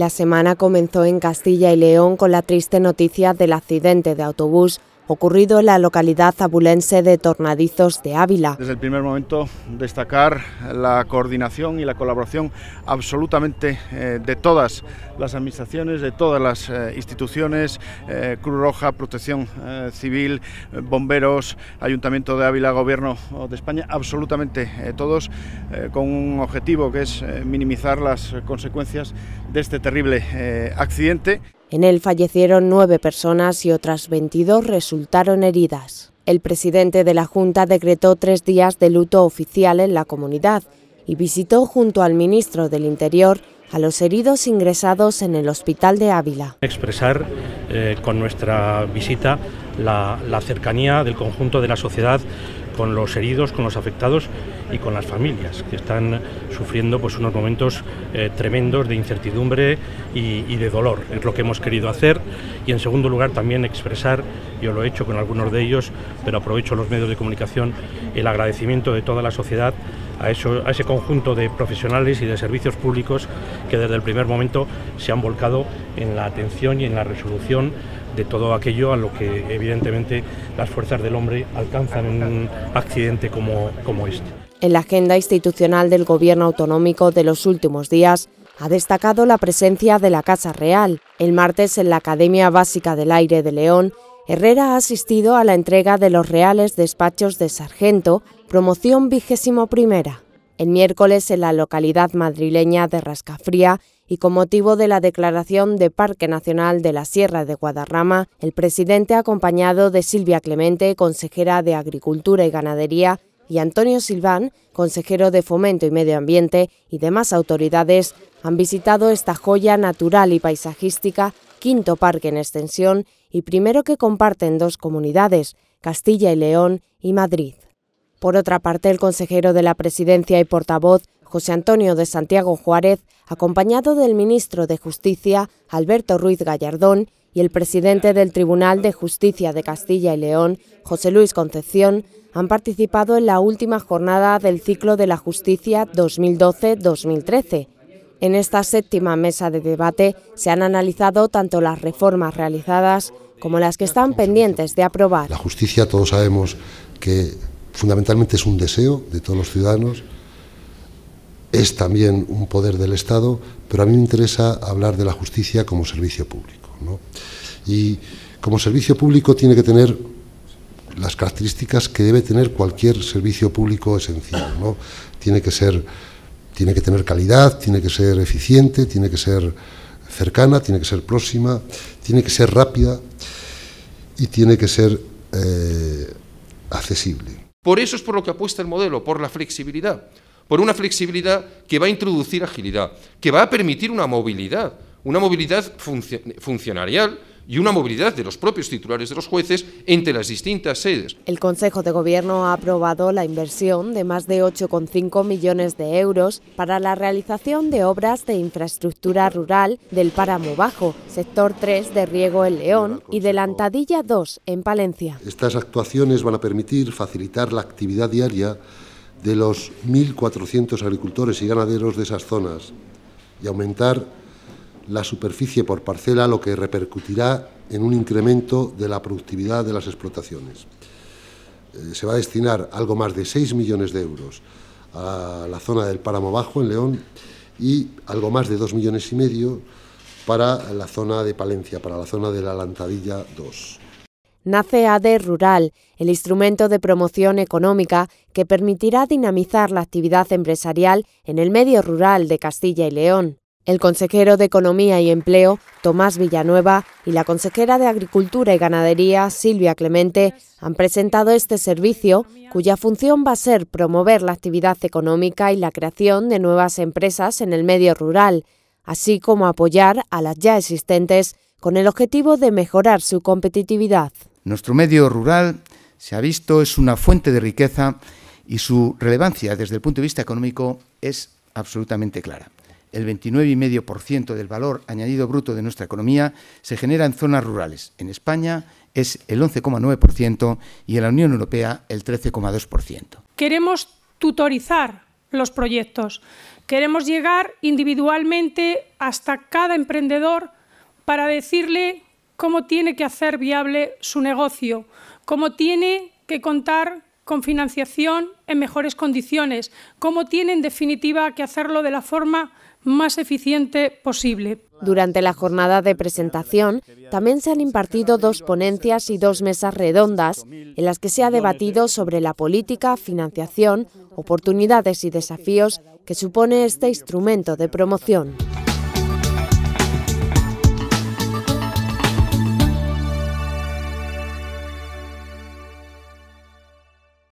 La semana comenzó en Castilla y León con la triste noticia del accidente de autobús ocurrido en la localidad abulense de Tornadizos de Ávila. Desde el primer momento destacar la coordinación y la colaboración absolutamente eh, de todas las administraciones, de todas las eh, instituciones, eh, Cruz Roja, Protección Civil, bomberos, Ayuntamiento de Ávila, Gobierno de España, absolutamente todos con un objetivo que es minimizar las consecuencias de este terrible accidente. En él fallecieron nueve personas y otras 22 resultaron heridas. El presidente de la Junta decretó tres días de luto oficial en la comunidad y visitó junto al ministro del Interior a los heridos ingresados en el hospital de Ávila. Expresar eh, con nuestra visita la, cercanía del conjunto de la sociedad con los heridos, con los afectados y con las familias que están sufriendo pues, unos momentos eh, tremendos de incertidumbre y, de dolor. Es lo que hemos querido hacer y en segundo lugar también expresar, yo lo he hecho con algunos de ellos, pero aprovecho los medios de comunicación, el agradecimiento de toda la sociedad a, eso, a ese conjunto de profesionales y de servicios públicos que desde el primer momento se han volcado en la atención y en la resolución de todo aquello a lo que evidentemente las fuerzas del hombre alcanzan en un accidente como, como este. En la agenda institucional del Gobierno autonómico de los últimos días ha destacado la presencia de la Casa Real. El martes en la Academia Básica del Aire de León, Herrera ha asistido a la entrega de los Reales Despachos de Sargento, promoción vigésimo primera. El miércoles en la localidad madrileña de Rascafría y con motivo de la declaración de Parque Nacional de la Sierra de Guadarrama, el presidente acompañado de Silvia Clemente, consejera de Agricultura y Ganadería, y Antonio Silván, consejero de Fomento y Medio Ambiente, y demás autoridades han visitado esta joya natural y paisajística, quinto parque en extensión y primero que comparten dos comunidades, Castilla y León y Madrid. Por otra parte, el consejero de la Presidencia y portavoz, José Antonio de Santiago Juárez, acompañado del ministro de Justicia, Alberto Ruiz Gallardón, y el presidente del Tribunal de Justicia de Castilla y León, José Luis Concepción, han participado en la última jornada del ciclo de la justicia 2012-2013. En esta séptima mesa de debate se han analizado tanto las reformas realizadas como las que están pendientes de aprobar. La justicia, todos sabemos que fundamentalmente es un deseo de todos los ciudadanos, es también un poder del Estado, pero a mí me interesa hablar de la justicia como servicio público. Y como servicio público tiene que tener las características que debe tener cualquier servicio público esencial. ¿no? Tiene que ser, tiene que tener calidad, tiene que ser eficiente, tiene que ser cercana, tiene que ser próxima, tiene que ser rápida y tiene que ser eh, accesible. Por eso es por lo que apuesta el modelo, por la flexibilidad, por una flexibilidad que va a introducir agilidad, que va a permitir una movilidad, una movilidad funcionarial y una movilidad de los propios titulares de los jueces entre las distintas sedes. El Consejo de Gobierno ha aprobado la inversión de más de 8,5 millones de euros para la realización de obras de infraestructura rural del Páramo Bajo, sector 3 de Riego en León y de la Antadilla 2 en Palencia. Estas actuaciones van a permitir facilitar la actividad diaria de los 1.400 agricultores y ganaderos de esas zonas y aumentar la superficie por parcela, lo que repercutirá en un incremento de la productividad de las explotaciones. Eh, se va a destinar algo más de 6 millones de euros a la zona del Páramo Bajo, en León, y algo más de 2 millones y medio para la zona de Palencia, para la zona de la Lantadilla 2. Nace ADE Rural, el instrumento de promoción económica que permitirá dinamizar la actividad empresarial en el medio rural de Castilla y León. El consejero de Economía y Empleo, Tomás Villanueva, y la consejera de Agricultura y Ganadería, Silvia Clemente, han presentado este servicio, cuya función va a ser promover la actividad económica y la creación de nuevas empresas en el medio rural, así como apoyar a las ya existentes con el objetivo de mejorar su competitividad. Nuestro medio rural se ha visto es una fuente de riqueza y su relevancia desde el punto de vista económico es absolutamente clara el 29,5% del valor añadido bruto de nuestra economía se genera en zonas rurales. En España es el 11,9% y en la Unión Europea el 13,2%. Queremos tutorizar los proyectos. Queremos llegar individualmente hasta cada emprendedor para decirle cómo tiene que hacer viable su negocio, cómo tiene que contar con financiación en mejores condiciones, cómo tiene en definitiva que hacerlo de la forma más eficiente posible. Durante la jornada de presentación también se han impartido dos ponencias y dos mesas redondas en las que se ha debatido sobre la política, financiación, oportunidades y desafíos que supone este instrumento de promoción.